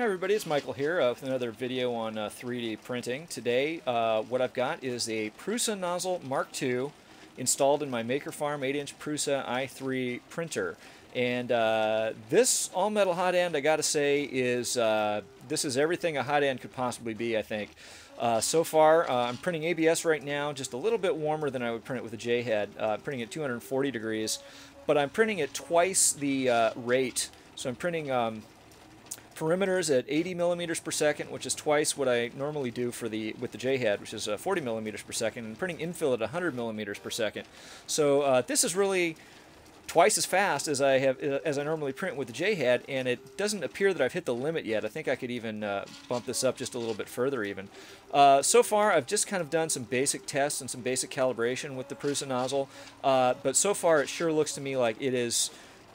Hi everybody, it's Michael here uh, with another video on uh, 3D printing. Today uh, what I've got is a Prusa nozzle Mark II installed in my Makerfarm 8-inch Prusa i3 printer. And uh, this all-metal hot end, I gotta say, is uh, this is everything a hot end could possibly be, I think. Uh, so far, I'm printing ABS right now, just a little bit warmer than I would print it with a J-head. Printing at 240 degrees, but I'm printing at twice the rate. So I'm printing um, perimeters at 80 millimeters per second, which is twice what I normally do for the with the J-head, which is uh, 40 millimeters per second, and printing infill at 100 millimeters per second. So uh, this is really twice as fast as I have uh, as I normally print with the J-head, and it doesn't appear that I've hit the limit yet. I think I could even uh, bump this up just a little bit further even. Uh, so far, I've just kind of done some basic tests and some basic calibration with the Prusa nozzle, uh, but so far it sure looks to me like it is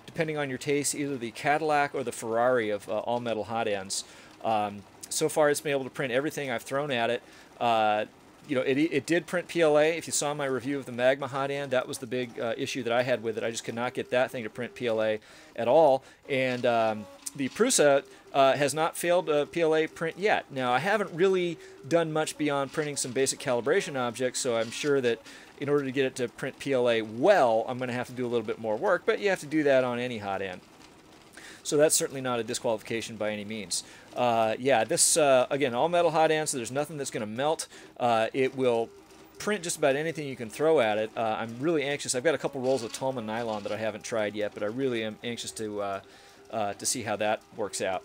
depending on your taste, either the Cadillac or the Ferrari of uh, all metal hot ends. Um, so far, it's been able to print everything I've thrown at it. Uh, you know, it, it did print PLA. If you saw my review of the Magma hot end, that was the big uh, issue that I had with it. I just could not get that thing to print PLA at all. And um, the Prusa uh, has not failed a PLA print yet. Now, I haven't really done much beyond printing some basic calibration objects, so I'm sure that in order to get it to print PLA well, I'm going to have to do a little bit more work, but you have to do that on any hot end. So that's certainly not a disqualification by any means. Uh, yeah, this, uh, again, all metal hot end, so there's nothing that's going to melt. Uh, it will print just about anything you can throw at it. Uh, I'm really anxious. I've got a couple rolls of Taulman nylon that I haven't tried yet, but I really am anxious to, uh, uh, to see how that works out.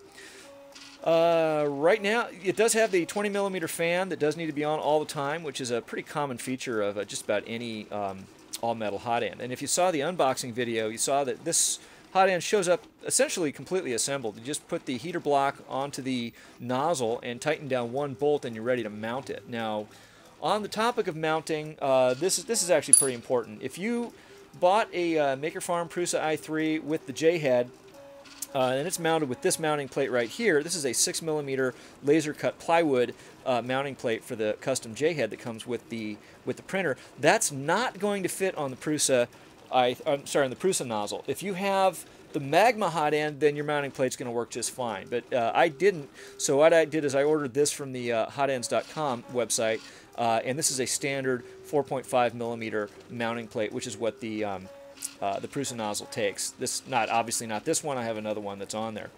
Uh, right now, it does have the 20 millimeter fan that does need to be on all the time, which is a pretty common feature of uh, just about any um, all metal hot end. And if you saw the unboxing video, you saw that this hot end shows up essentially completely assembled. You just put the heater block onto the nozzle and tighten down one bolt and you're ready to mount it. Now, on the topic of mounting, uh, this, is, this is actually pretty important. If you bought a uh, Makerfarm Prusa i3 with the J-head, uh, and it's mounted with this mounting plate right here. This is a 6 millimeter laser cut plywood uh, mounting plate for the custom J-head that comes with the with the printer. That's not going to fit on the Prusa. I, I'm sorry, on the Prusa nozzle. If you have the Magma hot end, then your mounting plate's going to work just fine. But uh, I didn't, so what I did is I ordered this from the uh, hotends.com website, uh, and this is a standard 4.5 millimeter mounting plate, which is what the um, uh, the Prusa nozzle takes. This not obviously not this one. I have another one that's on there.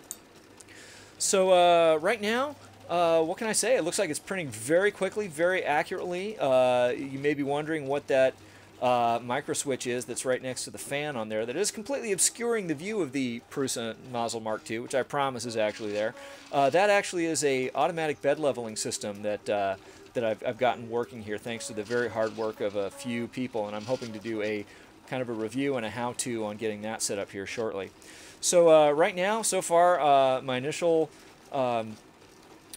So uh, right now, uh, what can I say? It looks like it's printing very quickly, very accurately. Uh, you may be wondering what that uh, micro switch is that's right next to the fan on there that is completely obscuring the view of the Prusa nozzle Mark II, which I promise is actually there. That actually is a automatic bed leveling system that that I've, I've gotten working here thanks to the very hard work of a few people, and I'm hoping to do a kind of a review and a how-to on getting that set up here shortly. So uh, right now, so far, uh, my initial um,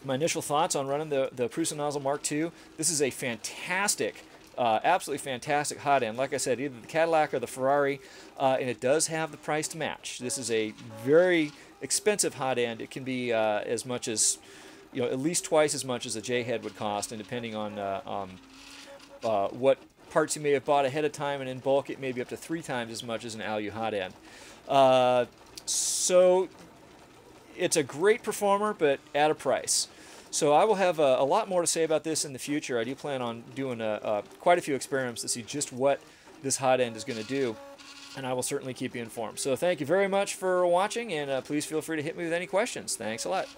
my initial thoughts on running the, the Prusa Nozzle Mark II. This is a fantastic, uh, absolutely fantastic hot end. Like I said, either the Cadillac or the Ferrari, uh, and it does have the price to match. This is a very expensive hot end. It can be uh, as much as, you know, at least twice as much as a J-head would cost, and depending on uh, um, what parts you may have bought ahead of time, and in bulk it may be up to three times as much as an Alu hot end. Uh, so it's a great performer, but at a price. So I will have a, a, lot more to say about this in the future. I do plan on doing a, a, quite a few experiments to see just what this hot end is going to do, and I will certainly keep you informed. So thank you very much for watching, and uh, please feel free to hit me with any questions. Thanks a lot.